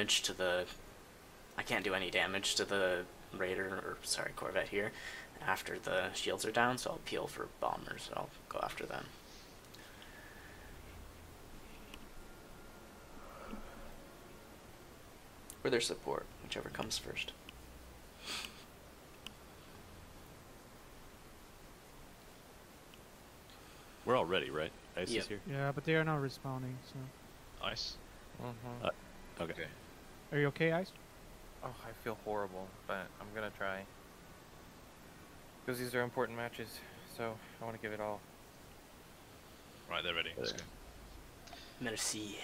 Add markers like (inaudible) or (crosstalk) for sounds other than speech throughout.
damage to the. I can't do any damage to the raider or sorry Corvette here after the shields are down, so I'll peel for bombers. I'll go after them. Or their support, whichever comes first. We're all ready, right? Ice Yep. is here. Yeah, but they are not respawning. So, Ice. Mm-hmm. Uh, Okay. Okay. Are you okay, Ice? Oh, I feel horrible, but I'm gonna try. Because these are important matches, so I want to give it all. Right, they're ready. Let's Okay. go. Merci.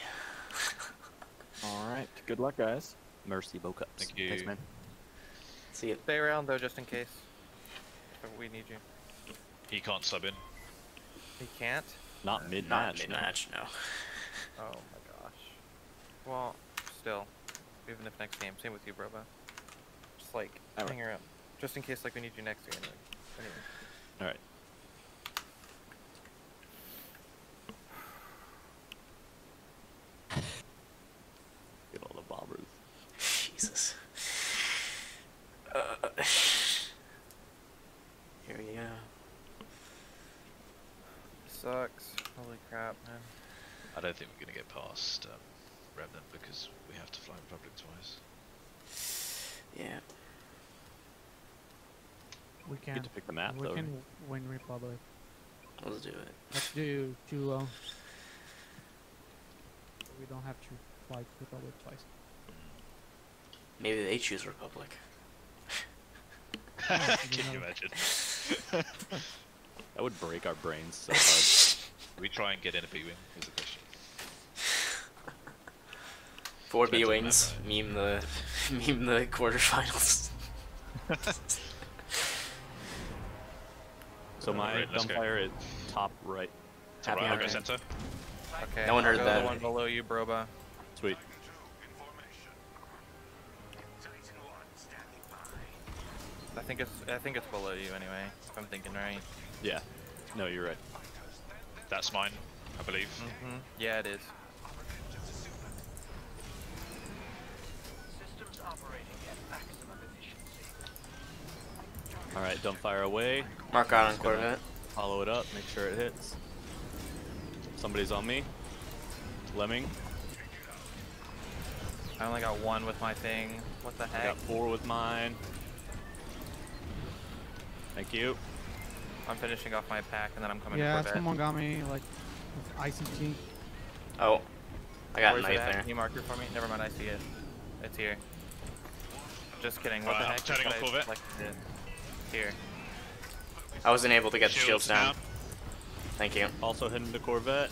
(laughs) All right. Good luck, guys. Mercy Bocups. Thank you. Thanks, man. See you. Stay around though, just in case. If we need you. He can't sub in. He can't. Not uh, mid match. Not mid match, no. Oh my gosh. Well, still, even if next game, same with you, Broba. Just like Alright. hang around, just in case like we need you next game. Anyway. anyway. All right. Get all the bombers. Jesus. Uh, here we go. Sucks. Holy crap, man. I don't think we're gonna get past um, Remnant because we have to Republic twice. Yeah. We Get can. to pick the map we though. can win Republic. Let's do it. Let's do duo. We don't have to fight Republic twice. Maybe they choose Republic. (laughs) Can you imagine? (laughs) That would break our brains so hard. (laughs) we try and get in a B-wing is the question. Four Depends B wings. Meme the (laughs) meme the quarterfinals. (laughs) so my Alright, let's go. dumbfire at top right. So Happy right, I'll go hunting. center. Okay. No one heard that. The one below you, Broba. Sweet. I think it's I think it's below you anyway. If I'm thinking right. Yeah. No, you're right. That's mine, I believe. Mm-hmm. Yeah, it is. All right, dumbfire away. Mark out on Just gonna- Corvette. Follow it up. Make sure it hits. Somebody's on me. Lemming. I only got one with my thing. What the heck? I heck? got four with mine. Thank you. I'm finishing off my pack and then I'm coming yeah, to Corvette. someone got me like with ICT. Oh, I got a Where's knife there. Can you mark it for me? Never mind, I see it. It's here. Just kidding. What Right, the I'm heck? turning This off guy Corvette. selected it. Here. I wasn't able to get the shields down. down. Thank you. Also heading to Corvette.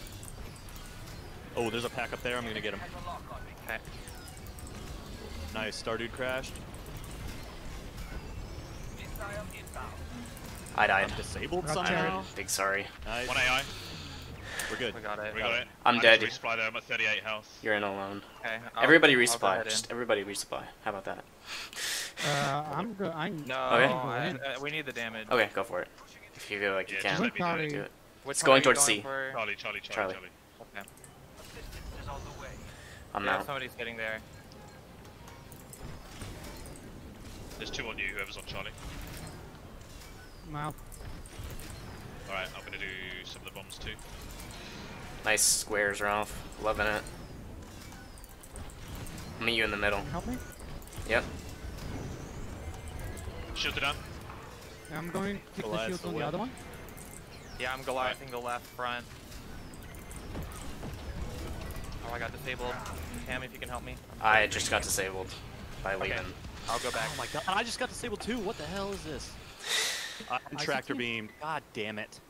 Oh, there's a pack up there. I'm gonna get him. Okay. Nice. Stardude crashed. I died. I'm disabled somehow. I'm big sorry. Nice. One AI. We're good. We got it. We got it. I'm I dead. Resupply there. I'm at 38 health. You're in alone. Okay. I'll- everybody resupply. Just in. everybody resupply. How about that? Uh, I'm good. I'm. No, Okay. I- uh, we need the damage. Okay, go for it. If you feel like you Yeah, can, just let me do it. do it. Which It's going are you towards C. for? Charlie, Charlie, Charlie, Charlie. Charlie. Okay. I'm yeah, out. somebody's getting there. There's two on you, whoever's on Charlie. I'm out. Alright, I'm gonna do some of the bombs too. Nice squares, Ralph. Loving it. I'll meet you in the middle. Help me. Yep. Shield it down. I'm going to kick the Goliath's shield on the other one. Yeah, I'm Goliathing the left front. Oh, I got disabled. Cam, if you can help me. I'm I sorry. just got disabled by Okay. leaving. I'll go back. Oh my god! I just got disabled too. What the hell is this? (sighs) Uh, I'm tractor ICT? beamed. God damn it!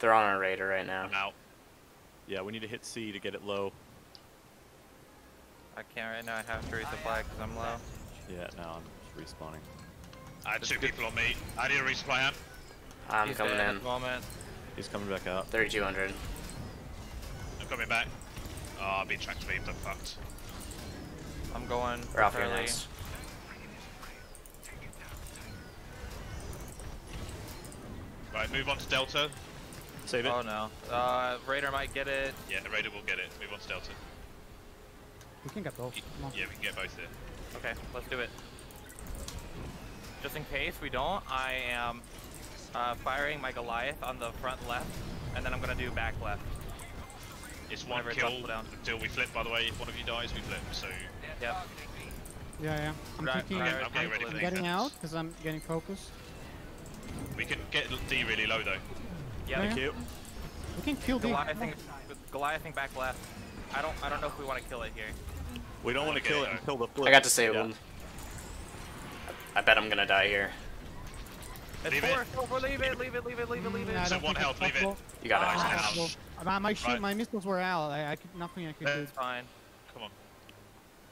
They're on our radar right now. I'm out. Yeah, we need to hit C to get it low. I can't right now. I have to resupply because I'm low. Yeah, now I'm just respawning. I had two people on me. I need a resupply hand. I'm He's coming in. moment. He's coming back out. 3200. I'm coming back. Ah, oh, I'm being tractor beamed. I'm fucked. I'm going. Ralph, you're Charlie. next. Right, move on to Delta. Save it. Oh no. Uh, Raider might get it. Yeah, the Raider will get it. Move on to Delta. We can get both. Come on. Yeah, we can get both here. Okay, let's do it. Just in case we don't, I am uh, firing my Goliath on the front left, and then I'm gonna do back left. It's one Whenever it's kill up down. until we flip, by the way. If one of you dies, we flip. So, Yep. Yeah, yeah. I'm Right, kicking. right, I'm right, getting ready I'm getting out because I'm getting focused. We can get D really low, though. Yep. Thank Cute. We can kill the. Goliathing, Goliathing back left. I don't, I don't know if we want to kill it here. We don't want to Okay, kill it uh, until the flip. I got to save Yeah. him. I bet I'm gonna die here. It's Leave four, it. four, four, leave it, leave it, leave it, leave it, leave it. Nah, I So don't one think it's health, leave it. possible. You got Nice, it. nice. Possible. My, my, shoot, Right. my missiles were out. I, I could nothing I could do. It's fine. Come on.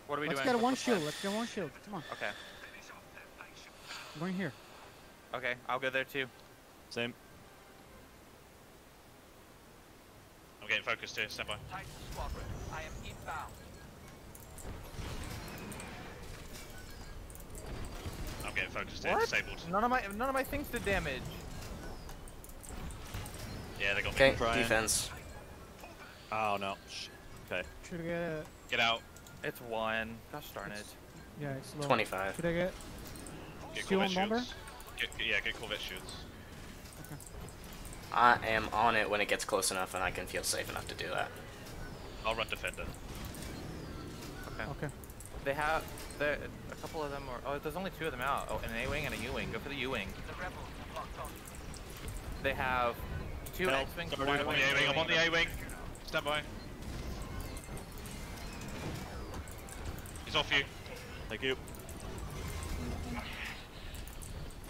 What are we doing? Let's doing? get a one What's the shield. plan? Let's get one shield. Come on. Okay. I'm going here. Okay, I'll go there too. Same. I'm getting focused here. Stand by. I'm getting focused here. What? Disabled. None of my, none of my things did damage. Yeah, they got Okay, me. Trying. defense. Oh no. Okay. Should I get? A, Get out. It's one. Gosh darn it. yeah, it's low. 25. Should I get? Get Corvette shields. Get, yeah, get Corvette shields. I am on it when it gets close enough and I can feel safe enough to do that. I'll run Defender. Okay. Okay. They have, there, a couple of them are, oh, there's only two of them out. Oh, an A-wing and a U-wing. Go for the U-wing. They have two Help. X-wings, Sorry, one I'm I'm on A-wing, the A-wing. I'm on the A-wing. A-wing. Stand by. He's off you. Thank you.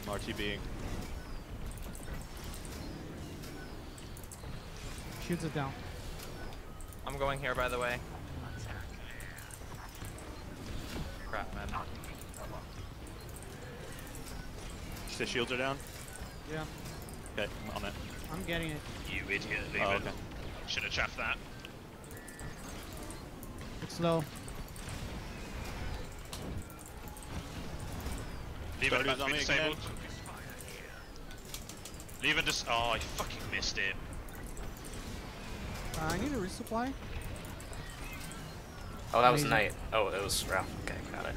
I'm RTBing. Shields it down. I'm going here, by the way. Crap, man. The shields are down. Yeah. Okay, I'm on it. I'm getting it. You idiot. Leave Oh, it. okay. Should have chaffed that. It's low. Leave it Stardews about to on be me disabled. Leave it just. Oh, I fucking missed it. Uh, I need a resupply. Oh, that was Amazing. Knight. Oh, it was Ralph. Okay, got it.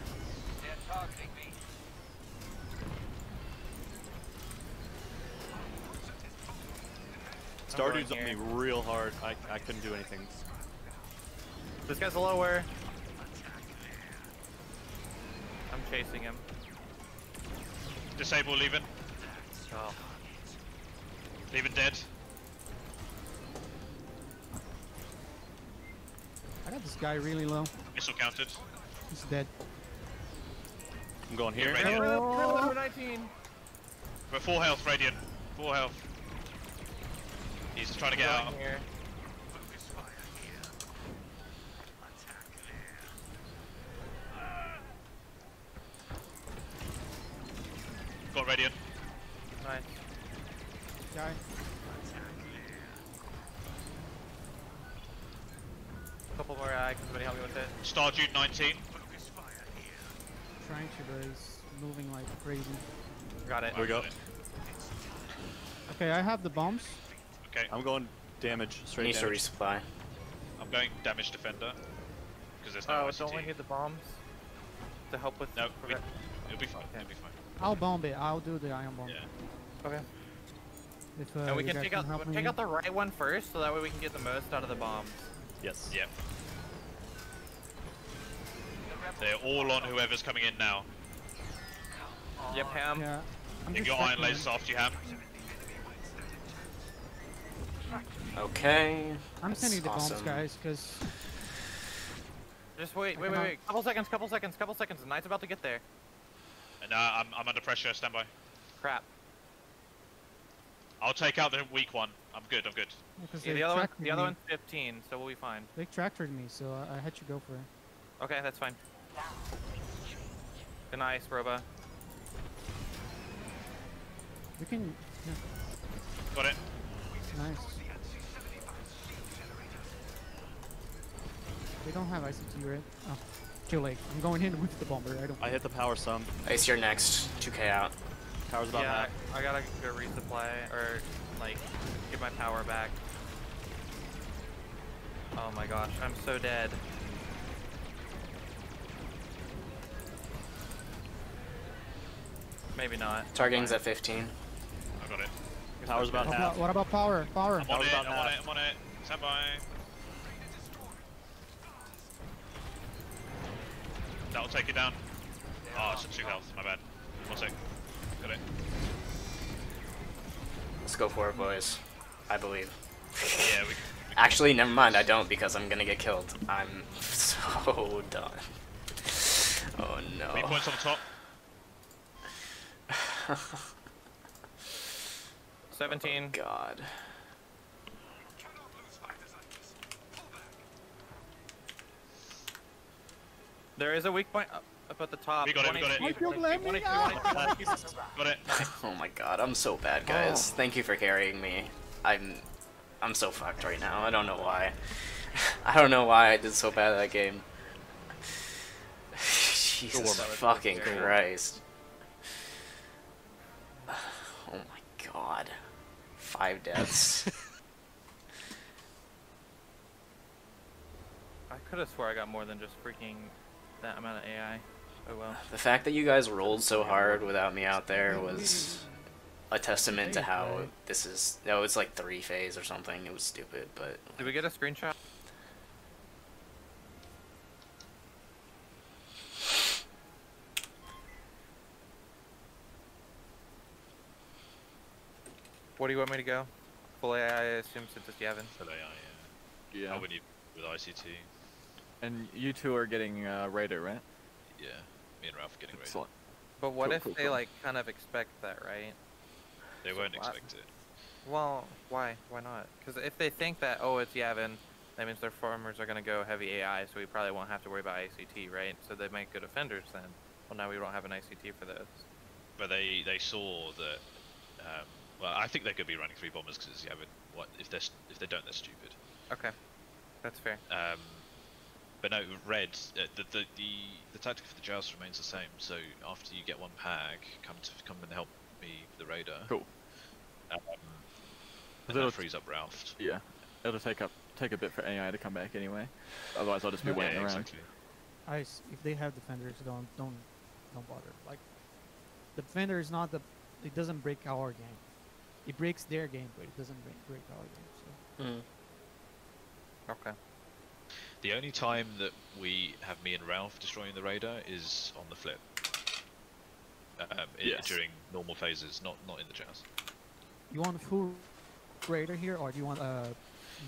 I'm going Stardew's on me real hard. I, I couldn't do anything. This guy's lower. I'm chasing him. Disable, leaving. Oh. Leaving dead. Guy really low. Missile counted. He's dead. I'm going here. Get ready. Raider Oh. number 19. We're full health, Radiant. Full health. He's just trying to get Going out. here. Got Radiant. Nice. Guy. Couple more eye. Can somebody help me with it? Star Jude 19. Trying to, but he's moving like crazy. Got it. Here we go. Okay, I have the bombs. Okay, I'm going damage. Straight Needs to resupply. I'm going damage defender. Because there's no Oh, ICT. don't we need the bombs to help with? No, we, it'll be fine. Okay. It'll be fine. I'll bomb it. I'll do the iron bomb. Yeah. Okay. If, uh, and we can guys take out help take out the right one first, so that way we can get the most out of the bombs. Yes. Yeah. They're all on whoever's coming in now. Yep, Ham. Yeah. I'm You just got iron checking lasers it. after you have. Okay. I'm sending the That's bombs, guys, because Just wait, wait, wait, cannot- wait. Couple seconds, couple seconds, couple seconds. The knight's about to get there. And uh, I'm, I'm under pressure. Stand by. Crap. I'll take out the weak one. I'm good. I'm good. because Yeah, the other one, tractored the other one's 15, so we'll be fine. They tractored me, so I, I had to go for it. Okay, that's fine. Good nice, Roba. We can. Yeah, Got it. nice. They don't have ICT, right? Oh, too late. I'm going in with the bomber. I don't. I hit the power some. Ace, you're next. 2k out. Power's about yeah, half. I gotta go resupply, or like get my power back. Oh my gosh, I'm so dead. Maybe not. Targeting's at 15. I got it. Power's about What half. about, what about power? Power. I'm on was it, about I'm on it, I'm on it. Stand by. That'll take you down. Oh, it's at 2 health, my bad. One sec. Got it. Let's go for it, boys. I believe. Yeah, we Actually, never mind. I don't because I'm gonna get killed. I'm (laughs) so done. Oh no. Three points on the top. (laughs) 17. God. There is a weak point up, up at the top. We got it, we got it. 1 HP, I feel 1 HP, 1 HP, 1 HP. Got it. (laughs) Oh my god, I'm so bad, guys. Thank you for carrying me. I'm, I'm so fucked right now. I don't know why. (laughs) I don't know why I did so bad at that game. (laughs) Jesus fucking Go warm up. Christ. (sighs) Oh my god. Five deaths. I could have swore I got more than just freaking that amount of AI. Oh well. the fact that you guys rolled so hard without me out there was a testament to how this is. No, it's like three phase or something. It was stupid, but Did we get a screenshot? What do you want me to go? Full AI, I assume, since it's Yavin. Full AI, yeah. Yeah. Oh, when you with ICT. And you two are getting uh, Raider, right? Yeah. Me and Ralph are getting ready. Excellent. But what Cool, if cool, they, cool. like, kind of expect that, right? They won't What? expect it. Well, why? Why not? Because if they think that, oh, it's Yavin, that means their farmers are going to go heavy AI, so we probably won't have to worry about ICT, right? So they make good offenders then. Well, now we don't have an ICT for those. But they they saw that. Um, well, I think they could be running three bombers because yeah, but what if they are if they don't, they're stupid. Okay. That's fair. Um, but no, red. Uh, the, the the the tactic for the joust remains the same. So after you get one pag, come to come and help me, with the raider. Cool. Um, and Little- that frees up Ralph. Yeah. It'll take up take a bit for AI to come back anyway. Otherwise, I'll just be Yeah, waiting yeah, around. exactly. I s if they have defenders, don't don't don't bother. Like, the defender is not the. It doesn't break our game. It breaks their game, but it doesn't break, break our game. So Okay. The only time that we have me and Ralph destroying the raider is on the flip. Um, i- Yes. during normal phases, not not in the joust. you want full raider here, or do you want uh,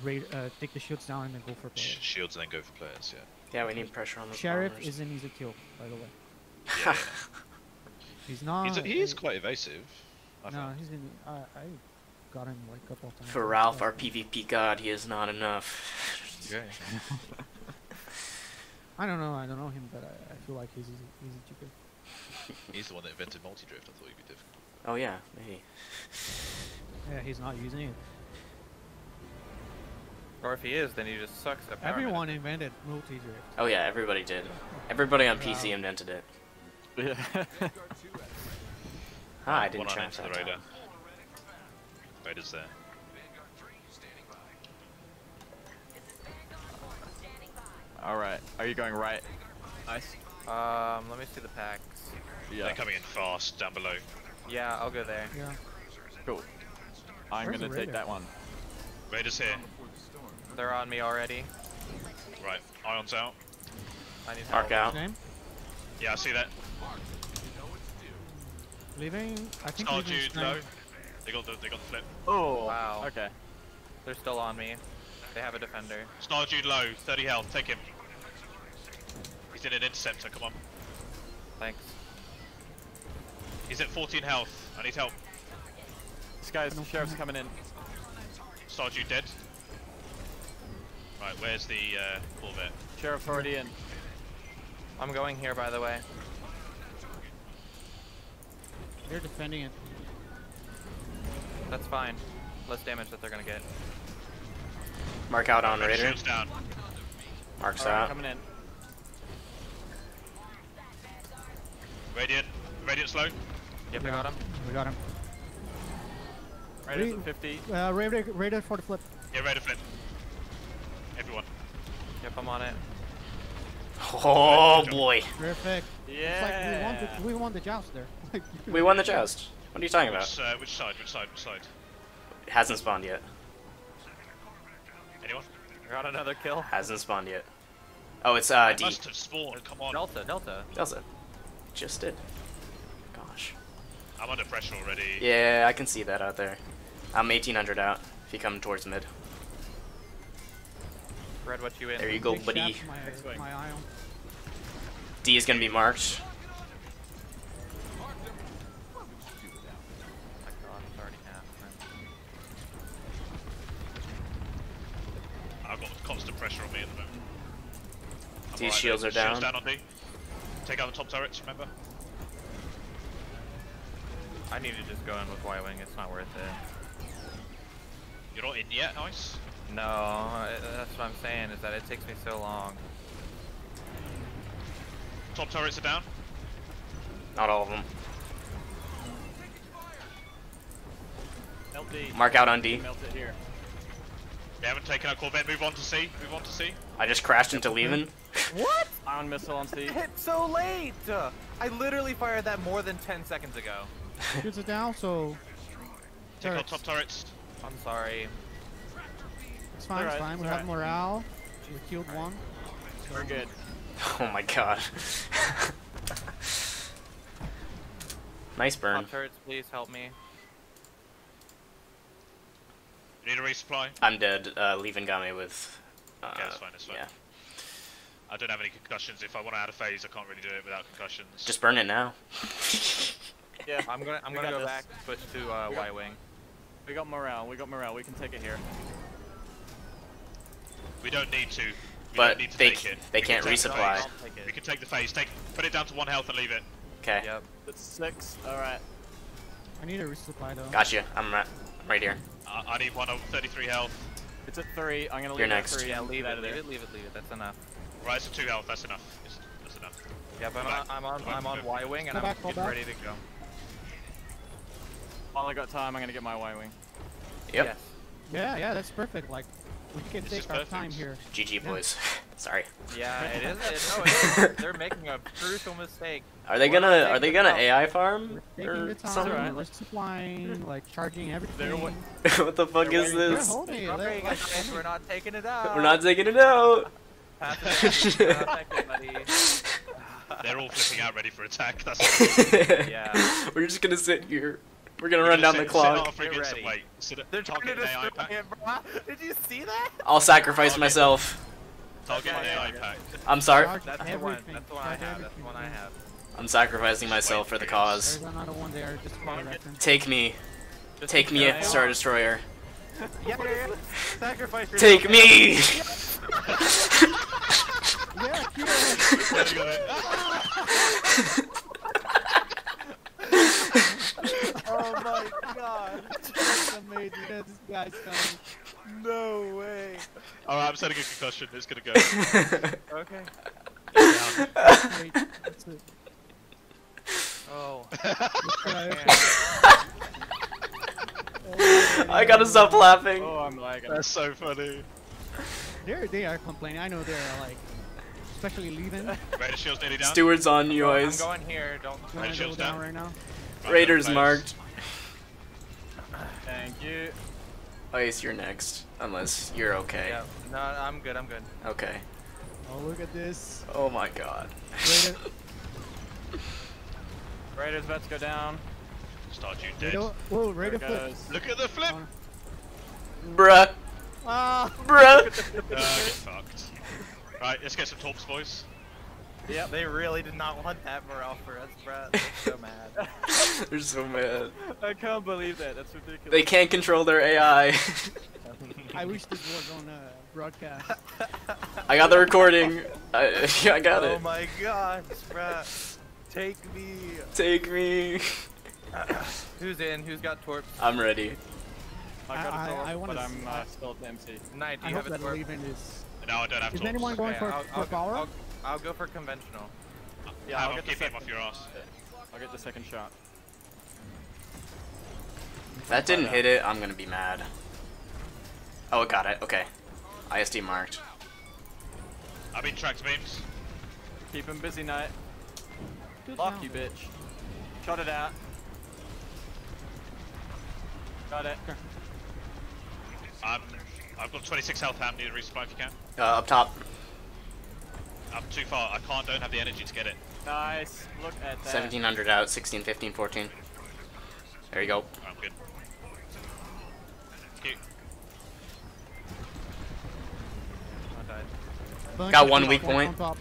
raid, uh take the shields down and then go for Sh- players? shields and then go for players. Yeah. yeah, we need pressure on the Sheriff bombers. is an easy kill, by the way. yeah, (laughs) He's not. He's, he is quite evasive. I No, found. he's in. I I got him like a couple of times. For Ralph, our PvP god, he is not enough. (laughs) Okay. (laughs) I don't know. I don't know him, but I, I feel like he's easy, easy to kill. He's the one that invented multi-drift. I thought he'd be difficult. Oh yeah, maybe. Yeah, he's not using it. Or if he is, then he just sucks at power Everyone invented multi drift. Oh yeah, everybody did. Everybody on PC Wow. invented it. Yeah. (laughs) Ah, I didn't one on try into the that. raider. Raider's there. All right. Are you going right? Nice. Um, let me see the packs. Yeah. They're coming in fast down below. Yeah, I'll go there. Yeah. Cool. I'm Where's gonna take that one. Raiders here. They're on me already. Right. Ions out. I need Mark help. out. Name? Yeah, I see that. Leaving. I think Oh, leaving Jude, snipe- low. They got the they got the flip. Oh. Wow. Okay. They're still on me. They have a defender. Star Jude low, 30 health. Take him. He's in an interceptor. Come on. Thanks. He's at 14 health. I need help. This guy's sheriff's coming in. Star Jude dead. Right. Where's the uh, Corvette? Sheriff's already in. I'm going here, by the way. They're defending it. That's fine. Less damage that they're gonna get. Mark out on Right, Raider. Shields down. Marks All right, out. coming in. Radiant. Radiant's low. Yep, I got him. We got him. Raiders at 50. Uh, Raider, Raider for the flip. Get ready to flip. Everyone. Yep, I'm on it. (laughs) Oh boy. Perfect. It's like we won, Yeah. the, we won the joust there. (laughs) We won the joust. What are you talking about? Which, uh, which side? Which side? Which side? It hasn't spawned yet. Anyone? Got another kill. Hasn't spawned yet. Oh, it's uh D. must have spawned. Come on. Delta, Delta. Delta. Just did. Gosh. I'm under pressure already. Yeah, I can see that out there. I'm 1800 out. If you come towards mid. Red, what you in? There you go, buddy. My, wing. my. D is gonna be marked. These alright shields are down. Shields down on D. Take out the top turrets, remember? I need to just go in with Y-Wing, it's not worth it. You're not in yet, nice. No, that's what I'm saying, is that it takes me so long. Top turrets are down. Not all of them. LD. Mark out on D. Melt it here. They haven't taken out Corvette. Move on to C. Move on to C. I just crashed into (laughs) leaving. What? Ion missile on C. Hit so late! I literally fired that more than 10 seconds ago. Shoots it down, so Take out top turrets. I'm sorry. it's fine, it's fine. We alright. have morale. We killed one. We're good. (laughs) Oh my god. (laughs) nice burn. Top turrets, please help me. You need a resupply. I'm dead. Uh, leaving got me with. Uh, Okay, that's fine, that's fine. Yeah. I don't have any concussions. If I want to add a phase, I can't really do it without concussions. Just burn it now. (laughs) Yeah. I'm gonna I'm We gonna go this. back, switch to uh, got- Y-Wing. We got morale. We got morale. We can take it here. we don't need to. We But need to they take it. they We can can't take resupply. phase. I'll We can take the phase. Take, put it down to one health and leave it. Okay. Yep. It's six. All right. I need a resupply though. Got you. I'm right, right here. I, I need one of 33 health. It's at three. I'm gonna leave You're it at next. three. Yeah, and leave it, of leave it, leave it, leave it. That's enough. Right, it's a two health. That's enough. It's, that's enough. Yeah, but I'm, I'm on I'm on Y-Wing and Go I'm back, getting back. ready to go. While I got time, I'm gonna get my Y-wing. Yep. Yes. Yeah, yeah, that's perfect. Like, we can This take our perfect. time here. GG boys. (laughs) Sorry. Yeah, it is. It, no, it is. (laughs) They're making a crucial mistake. Are they gonna Are they gonna top. AI farm Taking or the time, something? alright. resupplying, (laughs) like charging everything. what- what the fuck They're is waiting. They're this? holding it. They're, like, we're not taking it out. We're not taking it out. Pass it down. We're not taking it, buddy. They're all flipping out, ready for attack. That's. (laughs) Yeah. We're just gonna sit here. We're gonna We're run gonna down the sit- sit on clock. our frigates and wait. Sit at, They're trying to target an AI pack. it, bro. Did you see that? I'll sacrifice Target. myself. Target an AI pack. I'm sorry. Charge That's the one. That's the one I have. That's the one I have. I'm sacrificing myself for the cause. One there, just for the record. Take me. Take me, going. Star Destroyer. (laughs) Take me! (laughs) Yeah, kill it. There you go. Oh my god. That's amazing. Yeah, this guy's coming. No way. Oh, Alright, I'm setting a concussion. It's gonna go. (laughs) Okay. Wait, that's (laughs) it. Oh. I gotta stop laughing. Oh, I'm lagging. That's so funny. They're, they are complaining. I know they're like, especially leaving. (laughs) Raider shield's nearly down. Stewards on you guys. I'm guys. going here. Don't. Trying to go shield's down down. right now. Raiders phase. marked. Thank you. Ice, you're next. Unless you're okay. Yeah. No, I'm good. I'm good. Okay. Oh, look at this. Oh my god. Raider, (laughs) Raiders about to go down. Start you dead. Raider, whoa, Raider flip. Look at the flip! Bruh. Ah, Bruh. Uh, (laughs) get fucked. Right, let's get some torps, boys. Yep. They really did not want that morale for us, bro. They're so (laughs) mad. They're so mad. I can't believe that. That's ridiculous. They can't control their AI. (laughs) I wish this was on uh, broadcast. I got the recording. I, I got oh it. Oh my gosh, bro. Take me. Take me. (coughs) Who's in? Who's got torps? I'm ready. I got I- a door, I wanna but s- I'm uh, still at the MC. Knight, do I you hope have a that torp? leaving is. No, I don't have Is torps. anyone going Okay, for, I'll, for I'll, power? I'll, I'll go for conventional. Yeah, I'm I'll get the him second. off your ass. I'll get the second shot. If that didn't hit it, I'm gonna be mad. Oh, it got it. Okay. ISD marked. I'm in tracks beams. Keep him busy, Knight. Good Lock job. you, bitch. Shot it out. Got it. (laughs) I'm, I've got 26 health. Ham, need to resupply if you can. Uh, up top. I'm too far. I can't. Don't have the energy to get it. Nice. Look at that. 1700 out. 16, 15, 14. There you go. I'm good. Thank you. I died. Bunch Got one weak point. top.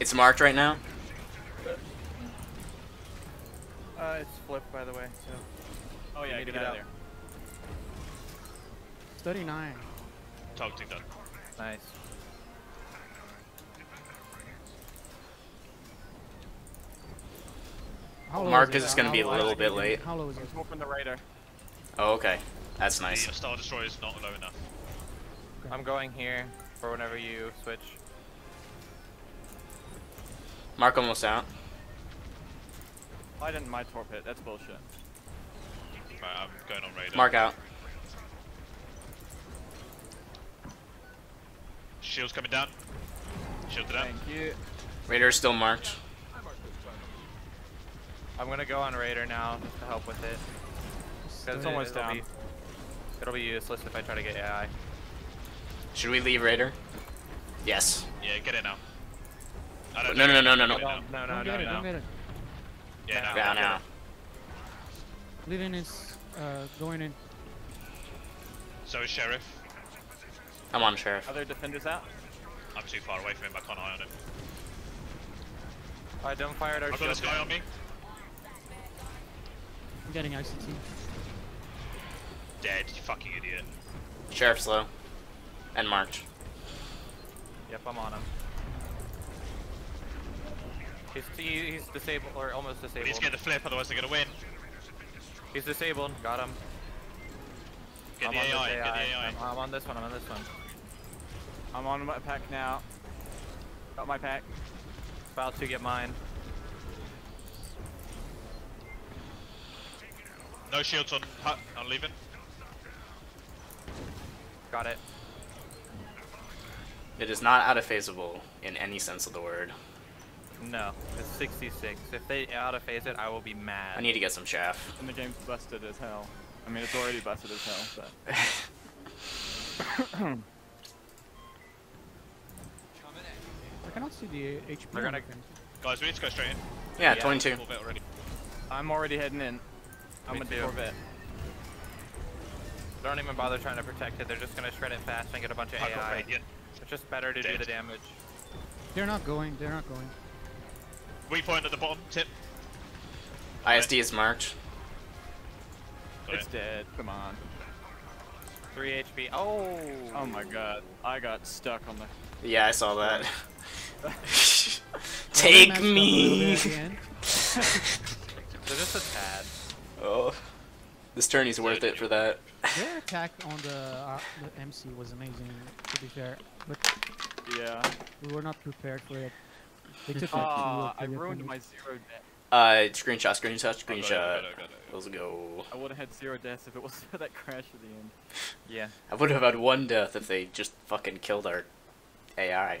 It's marked right now. Uh, it's flipped by the way. So Oh yeah, need to get get out out. of there. 39. Targeting done. nice. How low Marcus it? is gonna be a little bit late. How low is it? There's more from the radar. Oh, okay. That's uh, nice. The Star Destroyer is not low enough. I'm going here for whenever you switch. Mark almost out. I didn't my torpid. That's bullshit. Right, I'm going on raider. Mark out. Shield's coming down. Shielded out. Thank you. Raider still marked. I'm gonna go on Raider now to help with it. 'cause It's almost it'll down. Be, it'll be useless if I try to get AI. Should we leave Raider? Yes. Yeah, get it now. I don't No, think no, I no, can no, get no. No, no, no, get it, no. don't get it. Yeah, now. Now, get now. it. Living is uh, going in. So is Sheriff. I'm on Sheriff. Other defenders out. I'm too far away from him. I can't eye on him. I don't fire our I've got this guy on me. I'm getting ICT. Dead. You fucking idiot. Sheriff's low. And marked. Yep, I'm on him. He's, he, he's disabled, or almost We disabled. need to get the flip, otherwise they're gonna win. He's disabled. Got him. Get I'm the on AI. Get the AI. I'm, I'm on this one. I'm on this one. I'm on my pack now. Got my pack. About to get mine. No shields on hut. I'm leaving. Got it. It is not out of phaseable in any sense of the word. No, it's 66. If they out of phase it, I will be mad. I need to get some chaff. And the game's busted as hell. I mean, it's already busted as hell, but. (laughs) (coughs) (coughs) (coughs) I cannot see the HP. They're on gonna- Guys, we need to go straight in. Yeah, Yeah. 22. Already. I'm already heading in. I'm Me with the too. Corvette. Don't even bother trying to protect it. They're just gonna shred it fast and get a bunch of I AI. radiant. It's just better to do the damage. They're not going. They're not going. Weak point at the bottom. Tip. ISD is marked. It's dead. Come on. 3 HP. Oh! Oh my god. I got stuck on the. Yeah, I saw that. Well, they Take messed up a little me! bit at the end. So just a tad. oh. This tourney's worth it for that. Their attack on the, uh, the MC was amazing, to be fair. But Yeah. we were not prepared for it. They took like two Ah, I ruined my zero death. Uh, screenshot, screenshot, I got it, screenshot. got it, got it. Let's go. I would have had zero deaths if it wasn't for that crash at the end. Yeah. I would have had one death if they just fucking killed our AI.